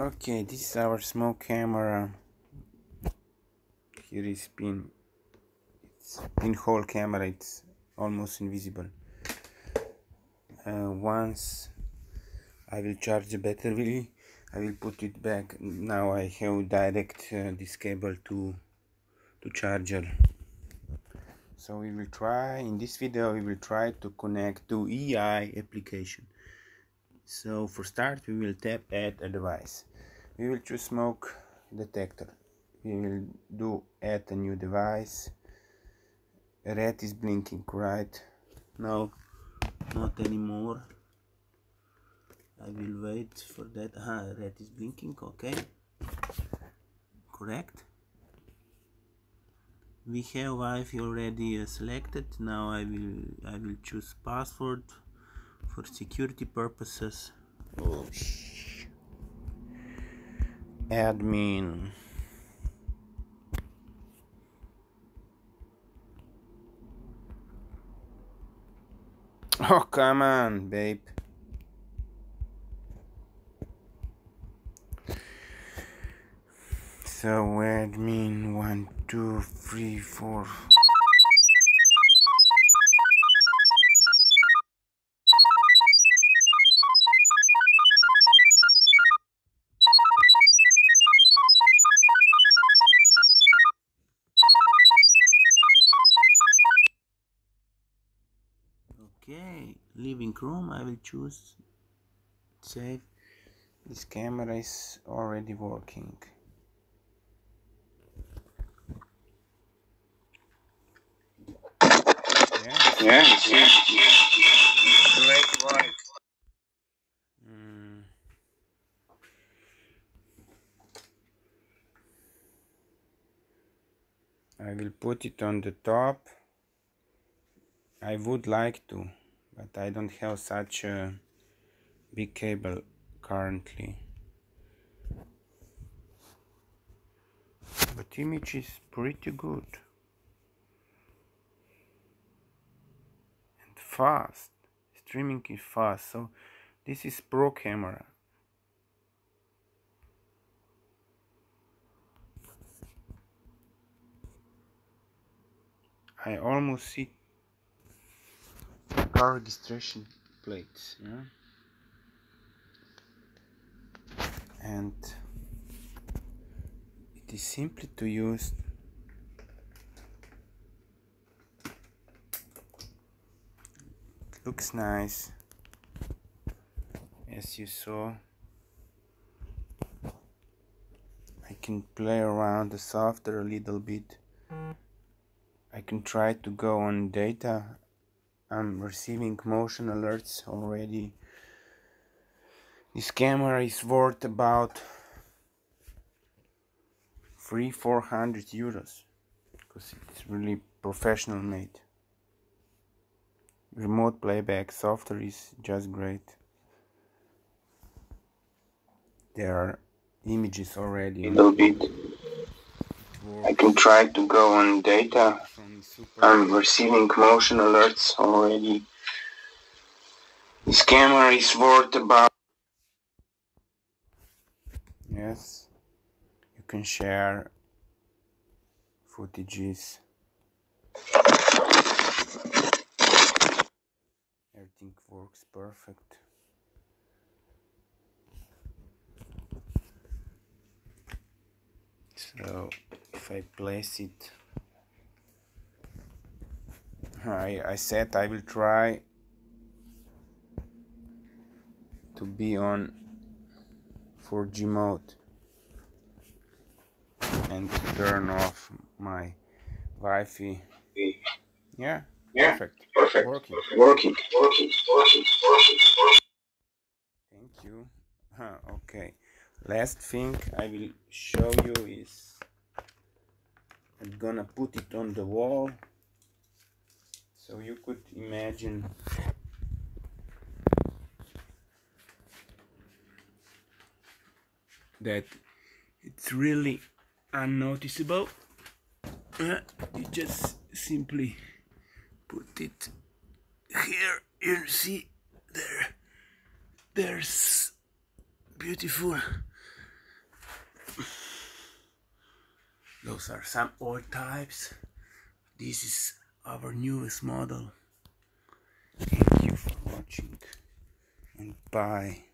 Okay, this is our small camera. Here is pin. It's pinhole camera. It's almost invisible. Uh, once I will charge the battery, I will put it back. Now I have direct uh, this cable to to charger. So we will try in this video. We will try to connect to EI application. So for start, we will tap add a device. We will choose smoke detector. We will do add a new device. Red is blinking, right? No, not anymore. I will wait for that. Ah, red is blinking, okay. Correct. We have Wi-Fi already selected. Now I will I will choose password for security purposes. Oh, admin. Oh, come on, babe. So admin one, two, three, four. Okay living room I will choose save this camera is already working Yeah, yeah, great work. Mm. I will put it on the top I would like to but I don't have such a big cable currently. But image is pretty good. And fast. Streaming is fast so this is pro camera. I almost see car registration plates yeah? And it is simply to use it looks nice as you saw. I can play around the software a little bit. I can try to go on data I'm receiving motion alerts already this camera is worth about three four hundred euros because it's really professional made remote playback software is just great there are images already A little bit. I can try to go on data. I'm receiving motion alerts already. This camera is worth about yes. You can share footages. Everything works perfect. So if I place it I, I said I will try to be on 4G mode and turn off my Wi-Fi yeah, Yeah, perfect perfect. working working, working, working, working, working. Thank you. Huh, okay. Last thing I will show you is I'm gonna put it on the wall so you could imagine that it's really unnoticeable. Uh, you just simply put it here. You see there, there's beautiful. Those are some old types. This is our newest model. Thank you for watching. And bye